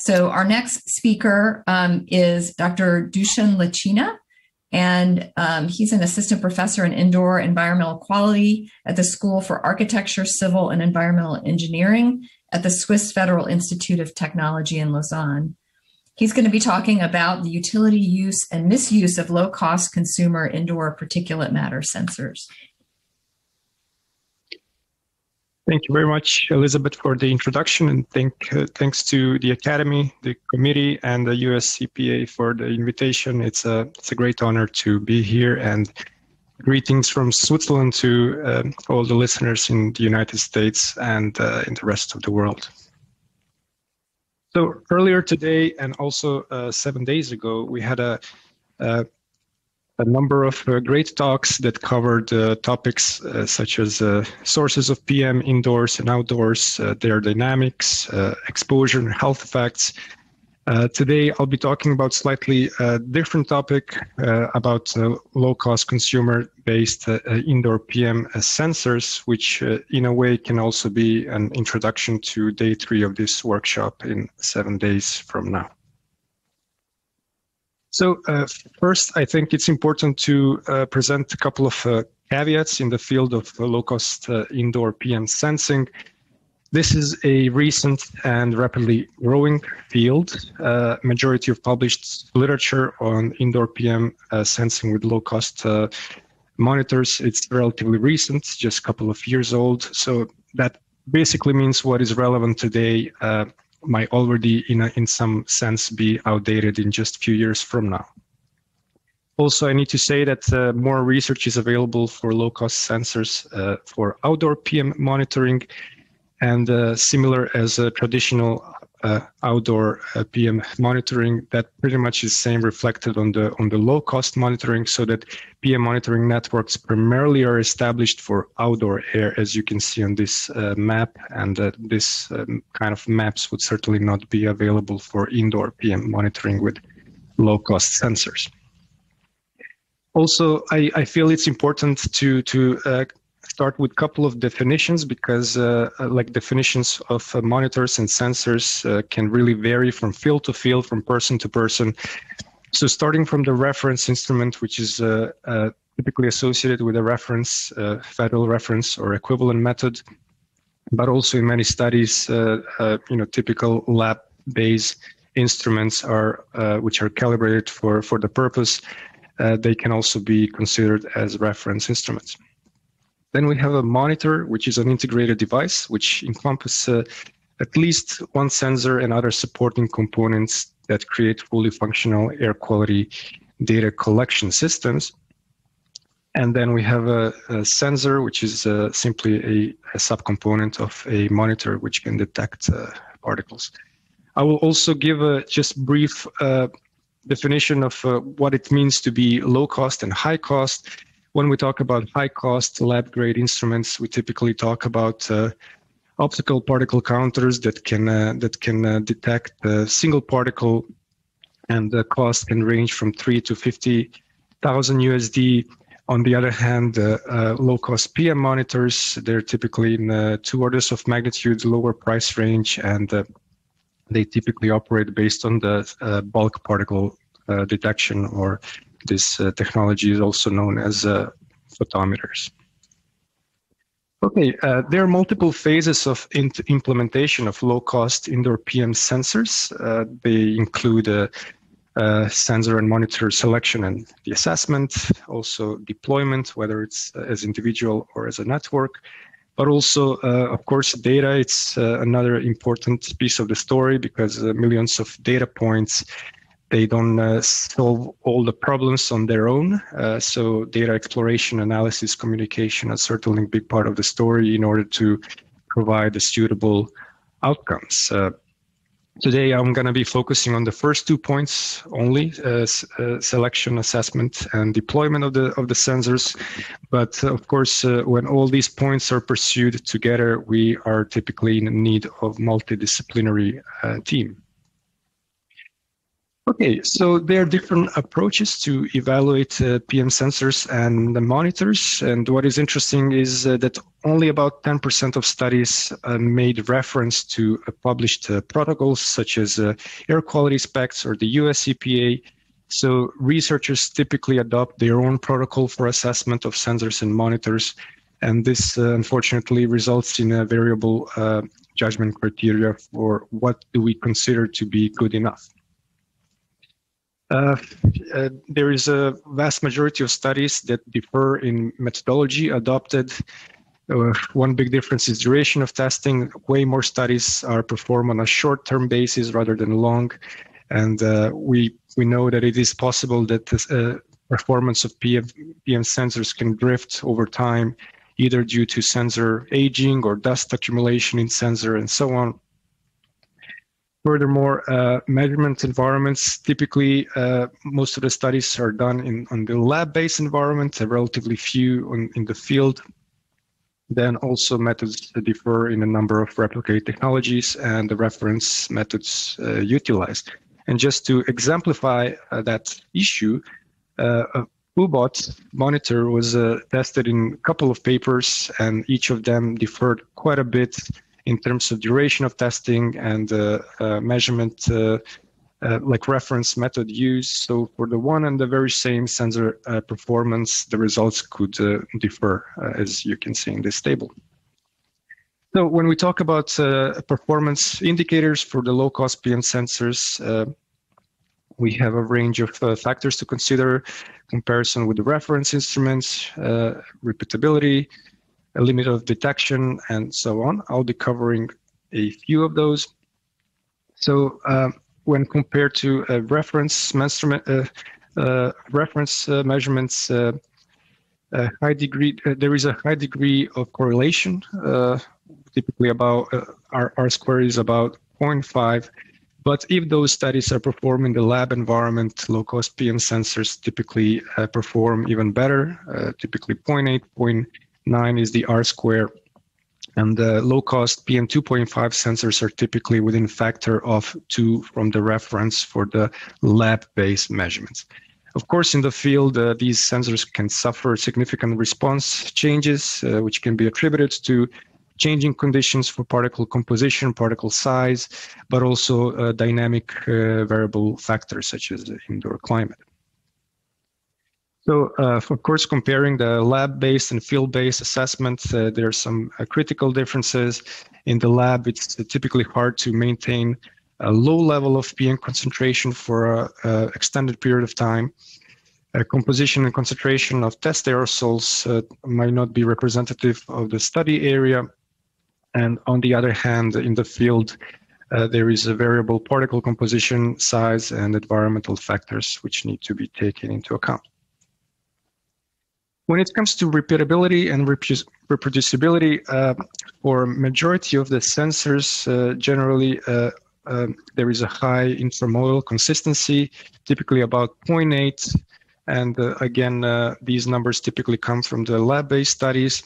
So our next speaker um, is Dr. Dusan Licina, and um, he's an assistant professor in indoor environmental quality at the School for Architecture, Civil, and Environmental Engineering at the Swiss Federal Institute of Technology in Lausanne. He's going to be talking about the utility use and misuse of low cost consumer indoor particulate matter sensors. Thank you very much, Elizabeth, for the introduction, and thank, uh, thanks to the Academy, the committee, and the US EPA for the invitation. It's a, it's a great honor to be here, and greetings from Switzerland to uh, all the listeners in the United States and uh, in the rest of the world. So earlier today, and also uh, seven days ago, we had a, a a number of uh, great talks that covered uh, topics uh, such as uh, sources of PM indoors and outdoors, uh, their dynamics, uh, exposure and health effects. today, I'll be talking about slightly different topic about low-cost consumer-based indoor PM sensors, which in a way can also be an introduction to day three of this workshop in seven days from now. So uh, first, I think it's important to uh, present a couple of uh, caveats in the field of low-cost uh, indoor PM sensing. This is a recent and rapidly growing field. Uh, majority of published literature on indoor PM uh, sensing with low-cost monitors, it's relatively recent, just a couple of years old. So that basically means what is relevant today might already, in, a, in some sense, be outdated in just a few years from now. Also, I need to say that uh, more research is available for low-cost sensors uh, for outdoor PM monitoring, and uh, similar as traditional uh, outdoor uh, PM monitoring that pretty much is same reflected on the on the low cost monitoring so that PM monitoring networks primarily are established for outdoor air as you can see on this uh, map and uh, this um, kind of maps would certainly not be available for indoor PM monitoring with low cost sensors. Also, I, I feel it's important to to uh, start with a couple of definitions because uh, uh, like definitions of uh, monitors and sensors uh, can really vary from field to field, from person to person. So starting from the reference instrument, which is uh, uh, typically associated with a reference, federal reference or equivalent method, but also in many studies, you know, typical lab-based instruments are which are calibrated for for the purpose. they can also be considered as reference instruments. Then we have a monitor, which is an integrated device, which encompasses uh, at least one sensor and other supporting components that create fully functional air quality data collection systems. And then we have a, a sensor, which is uh, simply a, a, subcomponent of a monitor, which can detect uh, particles. I will also give a just brief uh, definition of uh, what it means to be low cost and high cost when we talk about high cost lab grade instruments, we typically talk about uh, optical particle counters that can uh, that can uh, detect a single particle, and the cost can range from three to fifty thousand USD. On the other hand, uh, uh, low-cost PM monitors they're typically in uh, two orders of magnitude lower price range, and they typically operate based on the bulk particle detection or this uh, technology is also known as uh, photometers. Okay, uh, there are multiple phases of implementation of low-cost indoor PM sensors. Uh, they include uh, uh, sensor and monitor selection and the assessment, also deployment, whether it's as individual or as a network, but also, of course, data. It's another important piece of the story because millions of data points they don't uh, solve all the problems on their own. Uh, so data exploration, analysis, communication are certainly a big part of the story in order to provide the suitable outcomes. Uh, today, I'm going to be focusing on the first two points only: uh, uh, selection, assessment, and deployment of the of the sensors. But uh, of course, when all these points are pursued together, we are typically in need of multidisciplinary team. Okay, so there are different approaches to evaluate uh, PM sensors and the monitors. And what is interesting is uh, that only about 10% of studies uh, made reference to uh, published uh, protocols such as uh, air quality specs or the US EPA. So researchers typically adopt their own protocol for assessment of sensors and monitors. And this unfortunately results in a variable judgment criteria for what do we consider to be good enough. Uh, uh, there is a vast majority of studies that differ in methodology adopted. Uh, one big difference is duration of testing. Way more studies are performed on a short-term basis rather than long, and uh, we we know that it is possible that the performance of PM, PM sensors can drift over time, either due to sensor aging or dust accumulation in sensor and so on. Furthermore, uh, measurement environments, typically uh, most of the studies are done in on the lab-based environment, relatively few on, in the field. Then also methods differ in a number of replicate technologies and the reference methods uh, utilized. And just to exemplify uh, that issue, uh, a Foobot monitor was uh, tested in a couple of papers and each of them differed quite a bit in terms of duration of testing and uh, uh, measurement uh, like reference method use. So for the one and the very same sensor performance, the results could differ, as you can see in this table. So when we talk about uh, performance indicators for the low-cost PM sensors, uh, we have a range of uh, factors to consider, comparison with the reference instruments, repeatability, a limit of detection, and so on. I'll be covering a few of those. So uh, when compared to reference measurement, uh, uh, reference uh, measurements, uh, a high degree uh, there is a high degree of correlation. typically, about r r square is about 0.5. But if those studies are performed in the lab environment, low-cost PM sensors typically perform even better, typically 0.8, 0.8 nine is the R square. And the low cost PM2.5 sensors are typically within factor of two from the reference for the lab based measurements. Of course, in the field, uh, these sensors can suffer significant response changes, uh, which can be attributed to changing conditions for particle composition, particle size, but also uh, dynamic uh, variable factors such as indoor climate. So, uh, of course, comparing the lab-based and field-based assessments, uh, there are some uh, critical differences. In the lab, it's typically hard to maintain a low level of PM concentration for an extended period of time. composition and concentration of test aerosols uh, might not be representative of the study area. And on the other hand, in the field, uh, there is a variable particle composition, size, and environmental factors which need to be taken into account. When it comes to repeatability and reproducibility, uh, for majority of the sensors, uh, generally uh, um, there is a high intermodal consistency, typically about 0.8. And uh, again, these numbers typically come from the lab-based studies.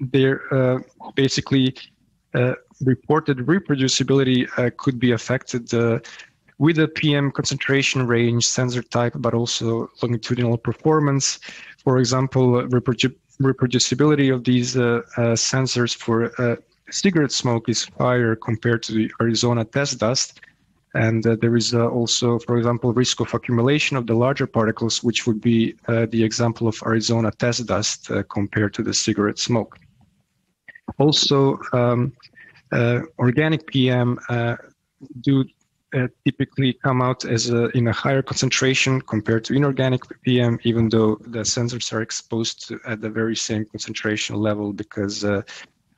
They're basically reported reproducibility could be affected with the PM concentration range, sensor type, but also longitudinal performance. For example, reprodu reproducibility of these uh, uh, sensors for uh, cigarette smoke is higher compared to the Arizona test dust. And uh, there is uh, also, for example, risk of accumulation of the larger particles, which would be the example of Arizona test dust compared to the cigarette smoke. Also, um, organic PM do uh, typically come out as a, in a higher concentration compared to inorganic PM, even though the sensors are exposed to, at the very same concentration level because uh,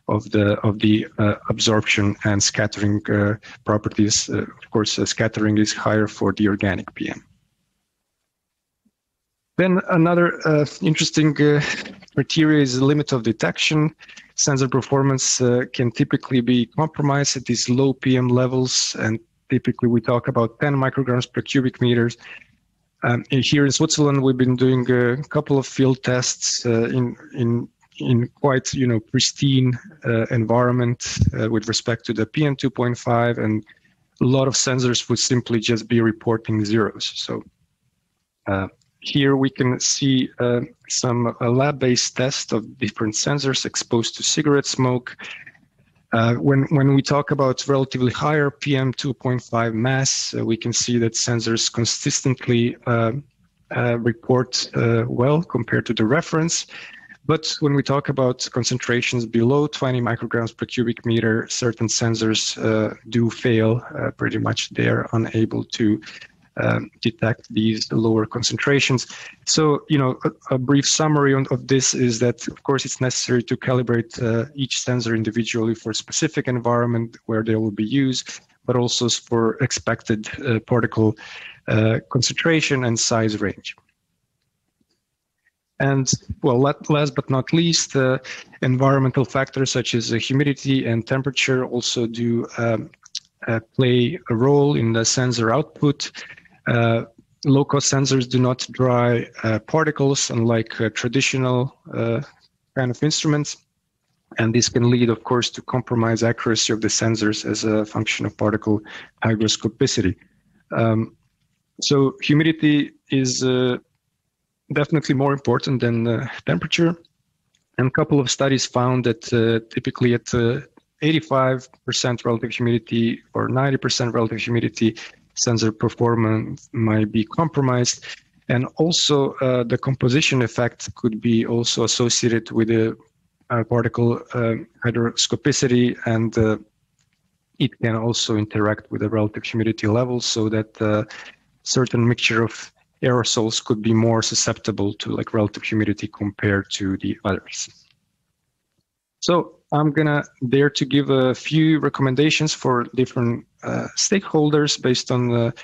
of the of the uh, absorption and scattering uh, properties. Uh, of course, uh, scattering is higher for the organic PM. Then another interesting criteria is the limit of detection. Sensor performance can typically be compromised at these low PM levels and typically we talk about 10 micrograms per cubic meters. Um, here in Switzerland, we've been doing a couple of field tests uh, in in in quite you know pristine uh, environment uh, with respect to the PM 2.5 and a lot of sensors would simply just be reporting zeros. So uh, here we can see uh, some lab-based tests of different sensors exposed to cigarette smoke. Uh, when, when we talk about relatively higher PM2.5 mass, uh, we can see that sensors consistently uh, uh, report well compared to the reference. But when we talk about concentrations below 20 micrograms per cubic meter, certain sensors uh, do fail uh, pretty much. They're unable to um, detect these lower concentrations. So, you know, a, a brief summary on, of this is that, of course, it's necessary to calibrate uh, each sensor individually for a specific environment where they will be used, but also for expected uh, particle uh, concentration and size range. And well, last but not least, uh, environmental factors such as humidity and temperature also do um, uh, play a role in the sensor output. Uh, low-cost sensors do not dry uh, particles, unlike uh, traditional uh, kind of instruments. And this can lead, of course, to compromise accuracy of the sensors as a function of particle hygroscopicity. Um, so humidity is definitely more important than uh, temperature. And a couple of studies found that uh, typically at 85% uh, relative humidity or 90% relative humidity, sensor performance might be compromised. And also uh, the composition effect could be also associated with the uh, particle uh, hygroscopicity and it can also interact with the relative humidity levels so that certain mixture of aerosols could be more susceptible to like relative humidity compared to the others. So I'm gonna dare to give a few recommendations for different uh, stakeholders based on the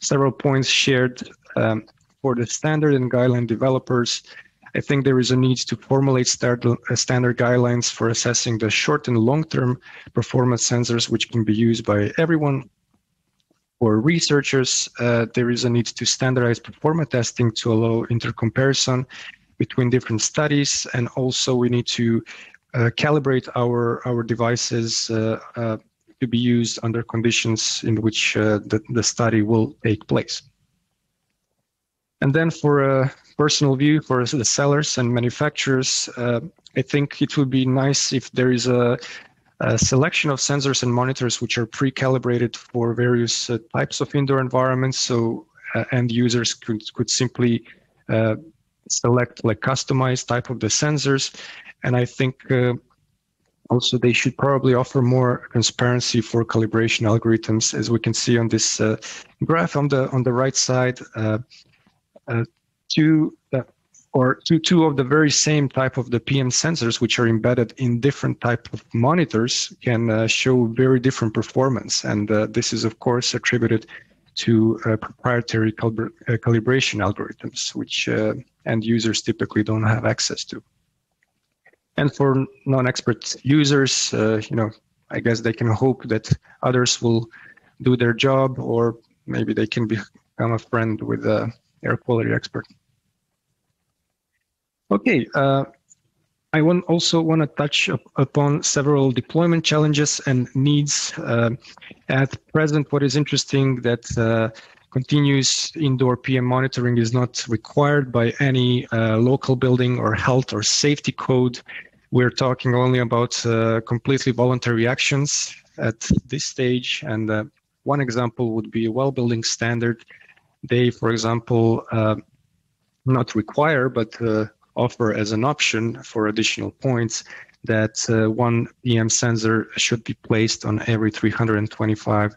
several points shared um, for the standard and guideline developers. I think there is a need to formulate uh, standard guidelines for assessing the short and long-term performance sensors, which can be used by everyone for researchers, uh, there is a need to standardize performance testing to allow intercomparison between different studies, and also we need to calibrate our our devices uh, uh to be used under conditions in which uh, the, the study will take place. And then for a personal view for the sellers and manufacturers, uh, I think it would be nice if there is a a selection of sensors and monitors which are pre-calibrated for various uh, types of indoor environments. So uh, end users could, could simply uh, select like customized type of the sensors. And I think uh, also they should probably offer more transparency for calibration algorithms, as we can see on this uh, graph on the on the right side. Uh, two or two, two of the very same type of the PM sensors, which are embedded in different type of monitors, can uh, show very different performance. And uh, this is, of course, attributed to uh, proprietary uh, calibration algorithms, which uh, end users typically don't have access to. And for non-expert users, uh, you know, I guess they can hope that others will do their job, or maybe they can become a friend with the air quality expert. Okay, uh, I want also want to touch up upon several deployment challenges and needs. Uh, at present, what is interesting that uh, continuous indoor PM monitoring is not required by any uh, local building or health or safety code. We're talking only about uh, completely voluntary actions at this stage. And uh, one example would be a well building standard. They, for example, not require, but offer as an option for additional points that uh, one PM sensor should be placed on every 325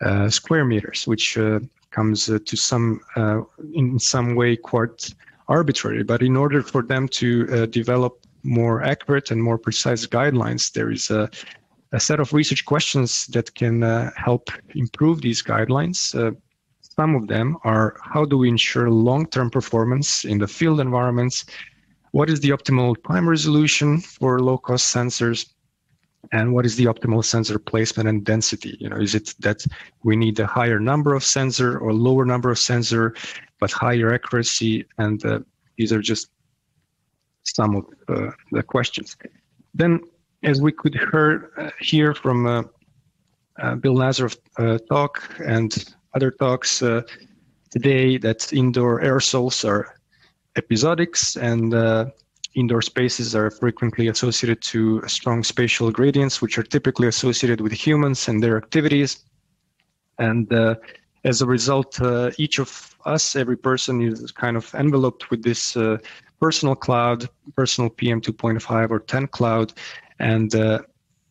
uh, square meters, which uh, comes uh, to some uh, in some way quite arbitrary. But in order for them to uh, develop more accurate and more precise guidelines, there is a, a set of research questions that can help improve these guidelines. Some of them are how do we ensure long term performance in the field environments? What is the optimal time resolution for low cost sensors? And what is the optimal sensor placement and density? You know, is it that we need a higher number of sensor or lower number of sensor, but higher accuracy? And uh, these are just some of uh, the questions. Then, as we could hear, uh, hear from uh, uh, Bill Nazaroff uh, talk and other talks today that indoor aerosols are episodics and indoor spaces are frequently associated to strong spatial gradients, which are typically associated with humans and their activities. And uh, as a result, uh, each of us, every person is kind of enveloped with this uh, personal cloud, personal PM 2.5 or 10 cloud. And uh,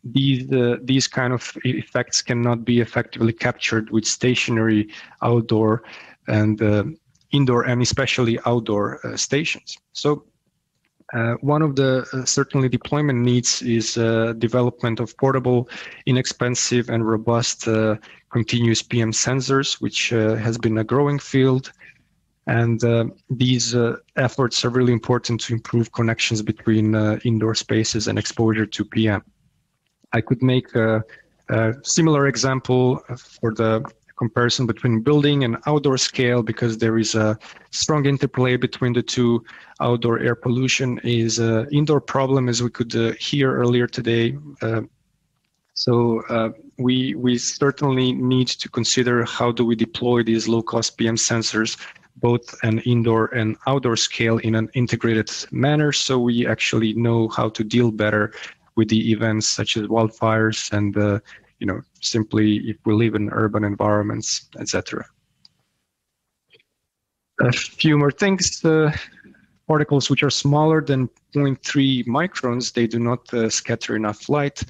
these uh, these kind of effects cannot be effectively captured with stationary outdoor and uh, indoor and especially outdoor stations. So uh, one of the uh, certainly deployment needs is uh, development of portable, inexpensive, and robust uh, continuous PM sensors, which uh, has been a growing field. And uh, these efforts are really important to improve connections between indoor spaces and exposure to PM. I could make a, a similar example for the comparison between building and outdoor scale because there is a strong interplay between the two. Outdoor air pollution is an indoor problem, as we could uh, hear earlier today. Uh, so uh, we we certainly need to consider how do we deploy these low-cost PM sensors, both an indoor and outdoor scale, in an integrated manner, so we actually know how to deal better with the events such as wildfires and you know, simply if we live in urban environments, etc. A few more things. Uh, particles which are smaller than 0.3 microns, they do not uh, scatter enough light.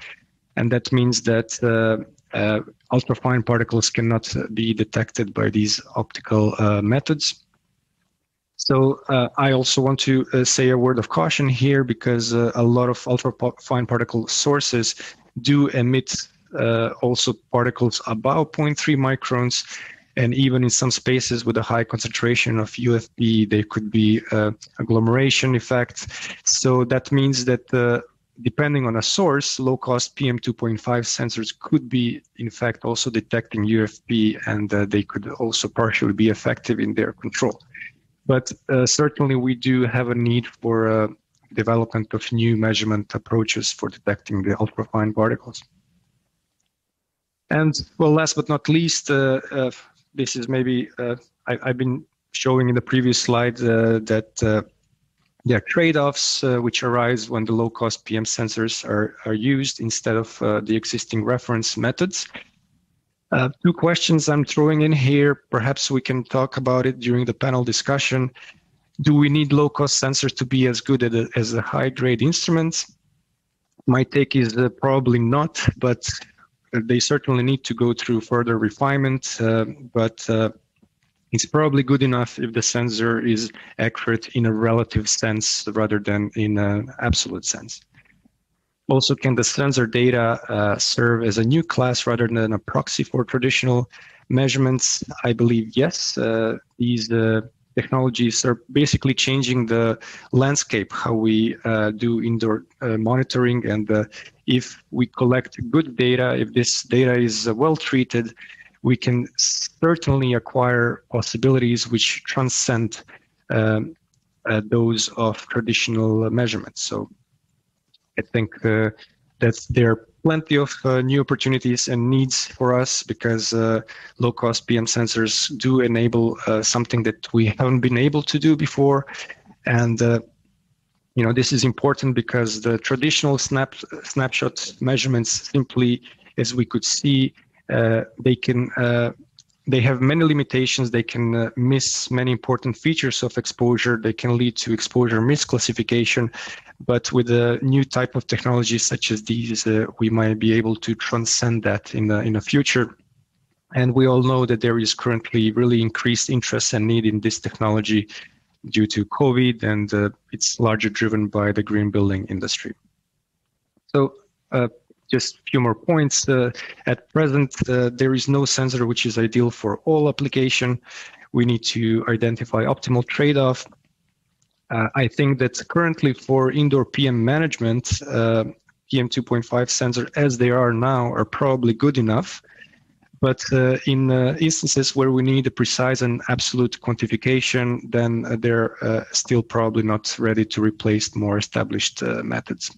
And that means that uh, uh ultrafine particles cannot be detected by these optical uh, methods. So uh, I also want to uh, say a word of caution here because uh, a lot of ultrafine particle sources do emit uh, also particles above 0.3 microns. And even in some spaces with a high concentration of UFP, there could be uh, agglomeration effect. So that means that uh, depending on a source, low-cost PM2.5 sensors could be, in fact, also detecting UFP, and uh, they could also partially be effective in their control. But uh, certainly, we do have a need for uh, development of new measurement approaches for detecting the ultrafine particles. And well, last but not least, uh, uh, this is maybe uh, I, have been showing in the previous slide uh, that uh, there are trade-offs uh, which arise when the low-cost PM sensors are, are used instead of the existing reference methods. two questions I'm throwing in here. Perhaps we can talk about it during the panel discussion. Do we need low-cost sensors to be as good as the high-grade instruments? My take is probably not, but they certainly need to go through further refinement, uh, but uh, it's probably good enough if the sensor is accurate in a relative sense rather than in an absolute sense. Also, can the sensor data uh, serve as a new class rather than a proxy for traditional measurements? I believe yes. Uh, these uh, technologies are basically changing the landscape, how we uh, do indoor monitoring and if we collect good data, if this data is uh, well treated, we can certainly acquire possibilities which transcend um, uh, those of traditional measurements. So I think uh, that there are plenty of uh, new opportunities and needs for us because uh, low cost PM sensors do enable uh, something that we haven't been able to do before. And you know this is important because the traditional snap snapshot measurements simply as we could see uh, they can uh, they have many limitations. They can uh, miss many important features of exposure. They can lead to exposure misclassification. But with a new type of technology such as these uh, we might be able to transcend that in the in the future. And we all know that there is currently really increased interest and need in this technology due to COVID, and uh, it's largely driven by the green building industry. So, uh, just a few more points. Uh, at present, uh, there is no sensor which is ideal for all application. We need to identify optimal trade-off. Uh, I think that currently for indoor PM management, uh, PM 2.5 sensor as they are now are probably good enough. But uh, in uh, instances where we need a precise and absolute quantification, then they're still probably not ready to replace more established methods.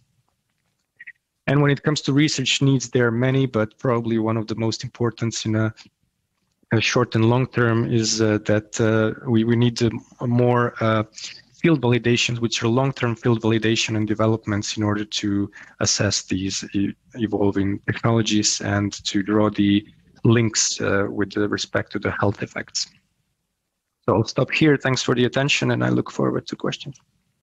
And when it comes to research needs, there are many, but probably one of the most important in a, a short and long term is uh, that uh, we, we need a, more uh, field validations, which are long-term field validation and developments in order to assess these e- evolving technologies and to draw the links uh, with respect to the health effects. So I'll stop here. Thanks for the attention, and I look forward to questions.